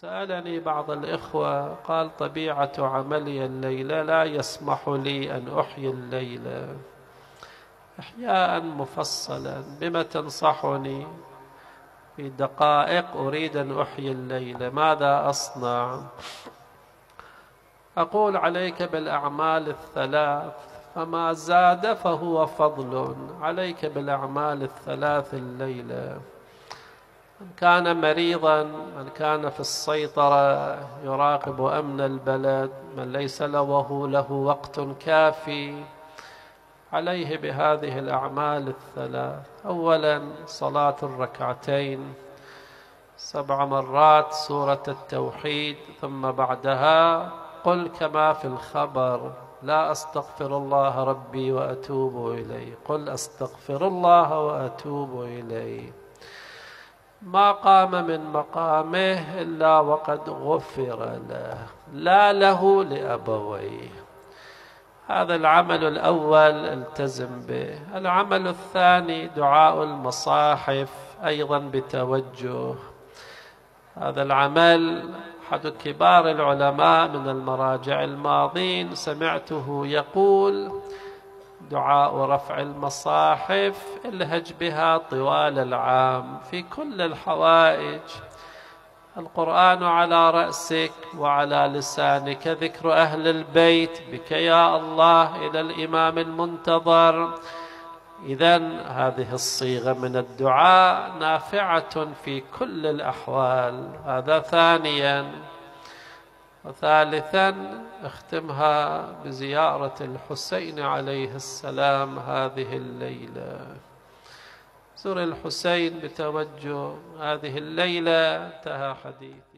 سألني بعض الإخوة قال طبيعة عملي الليلة لا يسمح لي أن أحيي الليلة إحياء مفصلا بما تنصحني؟ في دقائق أريد أن أحيي الليلة ماذا أصنع؟ أقول عليك بالأعمال الثلاث فما زاد فهو فضل عليك بالأعمال الثلاث الليلة من كان مريضا من كان في السيطرة يراقب أمن البلد من ليس له له وقت كافي. عليه بهذه الأعمال الثلاث. أولا صلاة الركعتين سبع مرات سورة التوحيد. ثم بعدها قل كما في الخبر لا أستغفر الله ربي وأتوب إليه. قل أستغفر الله وأتوب إليه. ما قام من مقامه إلا وقد غفر له لا له لأبويه. هذا العمل الأول التزم به. العمل الثاني دعاء المصاحف أيضا بتوجه. هذا العمل أحد كبار العلماء من المراجع الماضين سمعته يقول دعاء رفع المصاحف الهج بها طوال العام في كل الحوائج. القرآن على رأسك وعلى لسانك ذكر أهل البيت بك يا الله إلى الإمام المنتظر. إذا هذه الصيغة من الدعاء نافعة في كل الأحوال. هذا ثانيا. وثالثا اختمها بزيارة الحسين عليه السلام هذه الليلة. زر الحسين بتوجه هذه الليلة انتهى حديثي.